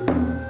青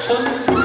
Two.